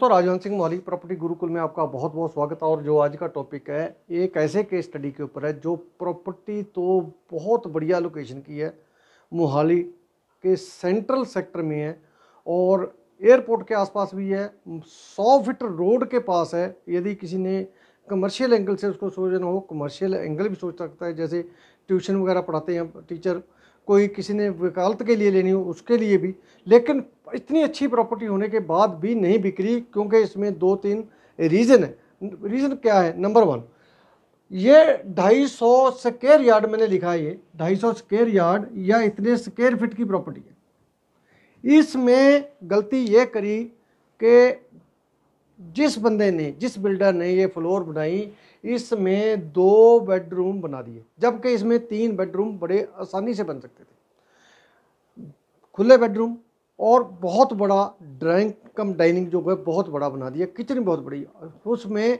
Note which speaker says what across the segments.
Speaker 1: दोस्तों राजवन सिंह मौली प्रॉपर्टी गुरुकुल में आपका बहुत बहुत स्वागत है और जो आज का टॉपिक है एक ऐसे केस स्टडी के ऊपर है, जो प्रॉपर्टी तो बहुत बढ़िया लोकेशन की है। मोहाली के सेंट्रल सेक्टर में है और एयरपोर्ट के आसपास भी है। सौ फीट रोड के पास है। यदि किसी ने कमर्शियल एंगल से उसको सोचना हो कमर्शियल एंगल भी सोच सकता है, जैसे ट्यूशन वगैरह पढ़ाते हैं टीचर कोई किसी ने वकालत के लिए लेनी हो, उसके लिए भी। लेकिन इतनी अच्छी प्रॉपर्टी होने के बाद भी नहीं बिक्री, क्योंकि इसमें दो तीन रीज़न है। रीज़न क्या है? नंबर वन ये 250 स्केयर यार्ड मैंने लिखा है ये 250 स्केयर यार्ड या इतने स्केयर फिट की प्रॉपर्टी है। इसमें गलती ये करी कि जिस बंदे ने, जिस बिल्डर ने ये फ्लोर बनाई, इसमें दो बेडरूम बना दिए, जबकि इसमें तीन बेडरूम बड़े आसानी से बन सकते थे। खुले बेडरूम और बहुत बड़ा ड्राइंग, कम डाइनिंग जो है, बहुत बड़ा बना दिया, किचन बहुत बड़ी, उसमें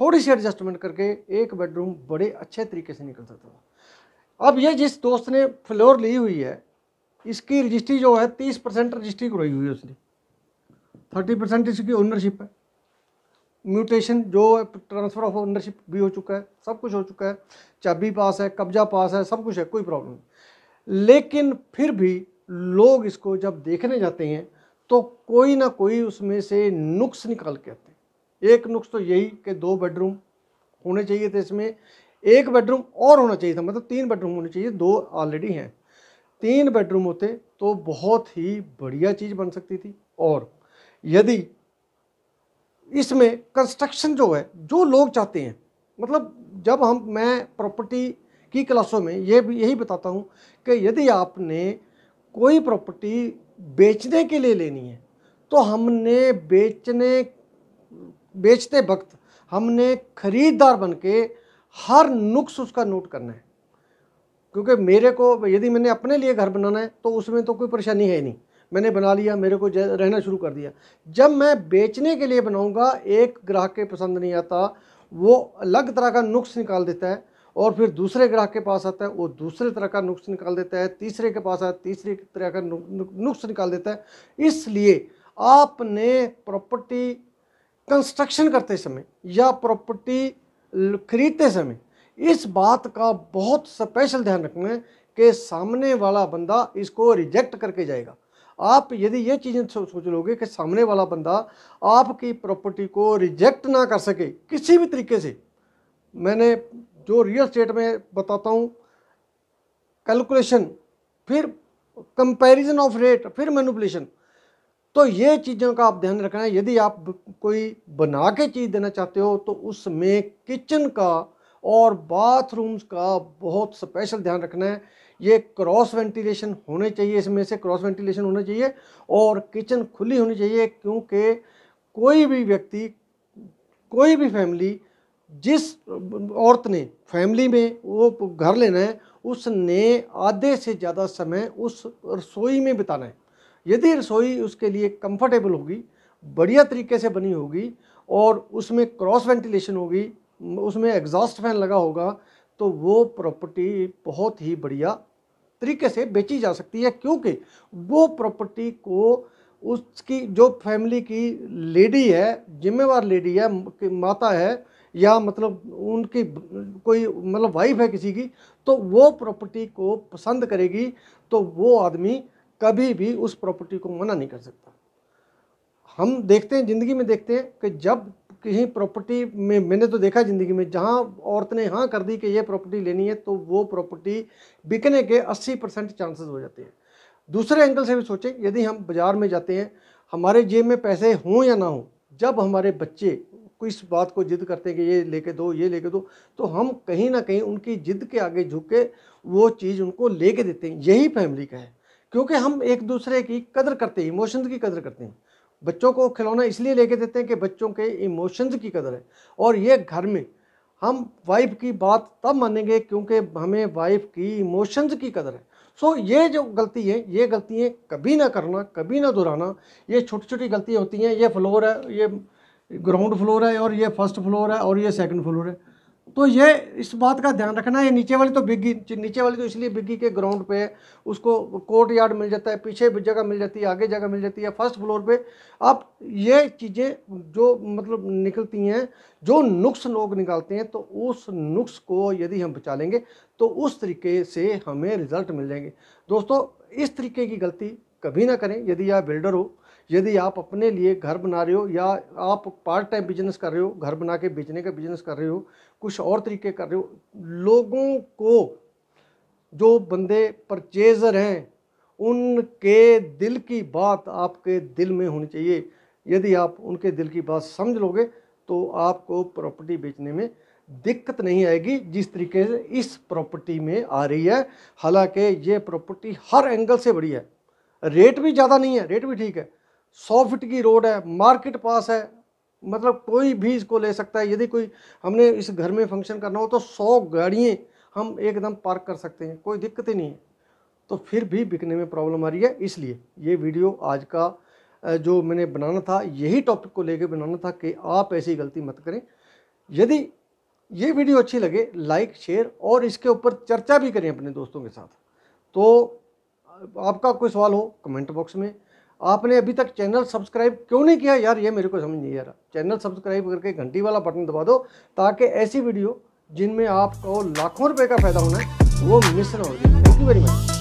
Speaker 1: थोड़ी सी एडजस्टमेंट करके एक बेडरूम बड़े अच्छे तरीके से निकल सकता था। अब ये जिस दोस्त ने फ्लोर ली हुई है, इसकी रजिस्ट्री जो है, तीस परसेंट रजिस्ट्री करवाई हुई है उसने। थर्टी परसेंट इसकी ओनरशिप है। म्यूटेशन जो ट्रांसफ़र ऑफ़ ओनरशिप भी हो चुका है, सब कुछ हो चुका है, चाबी पास है, कब्जा पास है, सब कुछ है, कोई प्रॉब्लम नहीं। लेकिन फिर भी लोग इसको जब देखने जाते हैं तो कोई ना कोई उसमें से नुक्स निकाल के आते हैं। एक नुक्स तो यही कि दो बेडरूम होने चाहिए थे इसमें, एक बेडरूम और होना चाहिए था मतलब तीन बेडरूम होने चाहिए, दो ऑलरेडी हैं। तीन बेडरूम होते तो बहुत ही बढ़िया चीज़ बन सकती थी। और यदि इसमें कंस्ट्रक्शन जो है, जो लोग चाहते हैं मतलब जब हम, मैं प्रॉपर्टी की क्लासों में ये भी, यही बताता हूँ कि यदि आपने कोई प्रॉपर्टी बेचने के लिए लेनी है तो हमने बेचने, बेचते वक्त हमने खरीदार बन के हर नुक्स उसका नोट करना है। क्योंकि मेरे को, यदि मैंने अपने लिए घर बनाना है तो उसमें तो कोई परेशानी है नहीं। मैंने बना लिया, मेरे को रहना शुरू कर दिया। जब मैं बेचने के लिए बनाऊँगा, एक ग्राहक के पसंद नहीं आता, वो अलग तरह का नुक्स निकाल देता है और फिर दूसरे ग्राहक के पास आता है, वो दूसरे तरह का नुक्स निकाल देता है, तीसरे के पास आता है, तीसरे तरह का नुक्स निकाल देता है। इसलिए आपने प्रॉपर्टी कंस्ट्रक्शन करते समय या प्रॉपर्टी खरीदते समय इस बात का बहुत स्पेशल ध्यान रखना है कि सामने वाला बंदा इसको रिजेक्ट करके जाएगा। आप यदि ये चीज़ें सोच लोगे कि सामने वाला बंदा आपकी प्रॉपर्टी को रिजेक्ट ना कर सके, किसी भी तरीके से। मैंने जो रियल स्टेट में बताता हूँ कैलकुलेशन फिर कंपैरिजन ऑफ़ रेट फिर मैनुपलेशन तो ये चीज़ों का आप ध्यान रखना है। यदि आप कोई बना के चीज़ देना चाहते हो तो उसमें किचन का और बाथरूम्स का बहुत स्पेशल ध्यान रखना है। ये क्रॉस वेंटिलेशन होने चाहिए, इसमें से क्रॉस वेंटिलेशन होना चाहिए और किचन खुली होनी चाहिए क्योंकि कोई भी व्यक्ति, कोई भी फैमिली, जिस औरत ने फैमिली में वो घर लेना है, उसने आधे से ज़्यादा समय उस रसोई में बिताना है। यदि रसोई उसके लिए कंफर्टेबल होगी, बढ़िया तरीके से बनी होगी और उसमें क्रॉस वेंटिलेशन होगी, उसमें एग्जॉस्ट फ़ैन लगा होगा तो वो प्रॉपर्टी बहुत ही बढ़िया तरीके से बेची जा सकती है, क्योंकि वो प्रॉपर्टी को उसकी, जो फैमिली की लेडी है, जिम्मेवार लेडी है माता है, या मतलब उनकी, कोई मतलब वाइफ है किसी की तो वो प्रॉपर्टी को पसंद करेगी तो वो आदमी कभी भी उस प्रॉपर्टी को मना नहीं कर सकता। हम देखते हैं, ज़िंदगी में देखते हैं कि जब कहीं प्रॉपर्टी में, मैंने तो देखा ज़िंदगी में, जहाँ औरत ने हाँ कर दी कि ये प्रॉपर्टी लेनी है तो वो प्रॉपर्टी बिकने के 80 परसेंट चांसेस हो जाते हैं। दूसरे एंगल से भी सोचें, यदि हम बाज़ार में जाते हैं, हमारे जेब में पैसे हों या ना हों, जब हमारे बच्चे इस बात को जिद करते हैं कि ये लेके दो, ये लेके दो तो हम कहीं ना कहीं उनकी जिद के आगे झुक के वो चीज़ उनको लेके देते हैं। यही फैमिली का है। क्योंकि हम एक दूसरे की कदर करते हैं इमोशंस की कदर करते हैं। बच्चों को खिलौना इसलिए लेके देते हैं कि बच्चों के इमोशंस की कदर है। और ये घर में हम वाइफ की बात तब मानेंगे क्योंकि हमें वाइफ की इमोशंस की कदर है। सो so, ये जो गलती है ये गलतियाँ कभी ना करना कभी ना दोहराना ये छोटी छोटी गलतियाँ होती हैं ये फ्लोर है ये ग्राउंड फ्लोर है और ये फ़र्स्ट फ्लोर है और ये सेकंड फ्लोर है। तो ये इस बात का ध्यान रखना है नीचे वाली तो बिग्गी, नीचे वाली तो इसलिए बिग्गी के ग्राउंड पे उसको कोर्ट यार्ड मिल जाता है, पीछे जगह मिल जाती है, आगे जगह मिल जाती है फ़र्स्ट फ्लोर पे अब ये चीज़ें जो मतलब निकलती हैं, जो नुक्स लोग निकालते हैं तो उस नुक्स को यदि हम बचा लेंगे तो उस तरीके से हमें रिज़ल्ट मिल जाएँगे। दोस्तों, इस तरीके की गलती कभी ना करें, यदि आप बिल्डर हो यदि आप अपने लिए घर बना रहे हो या आप पार्ट टाइम बिज़नेस कर रहे हो, घर बना के बेचने का बिज़नेस कर रहे हो, कुछ और तरीके कर रहे हो, लोगों को जो बंदे परचेजर हैं, उनके दिल की बात आपके दिल में होनी चाहिए। यदि आप उनके दिल की बात समझ लोगे तो आपको प्रॉपर्टी बेचने में दिक्कत नहीं आएगी, जिस तरीके से इस प्रॉपर्टी में आ रही है। हालाँकि ये प्रॉपर्टी हर एंगल से बड़ी है। रेट भी ज़्यादा नहीं है रेट भी ठीक है सौ फिट की रोड है, मार्केट पास है मतलब कोई भी इसको ले सकता है। यदि कोई हमने इस घर में फ़ंक्शन करना हो तो सौ गाड़ियाँ हम एकदम पार्क कर सकते हैं, कोई दिक्कत ही नहीं है। तो फिर भी बिकने में प्रॉब्लम आ रही है, इसलिए ये वीडियो आज का जो मैंने बनाना था, यही टॉपिक को लेकर बनाना था कि आप ऐसी गलती मत करें। यदि ये वीडियो अच्छी लगे लाइक शेयर और इसके ऊपर चर्चा भी करें अपने दोस्तों के साथ। तो आपका कोई सवाल हो कमेंट बॉक्स में आपने अभी तक चैनल सब्सक्राइब क्यों नहीं किया? यार, ये मेरे को समझ नहीं आ रहा। चैनल सब्सक्राइब करके घंटी वाला बटन दबा दो, ताकि ऐसी वीडियो जिनमें आपको लाखों रुपए का फ़ायदा होना है, वो मिस ना हो जाए। Thank you very much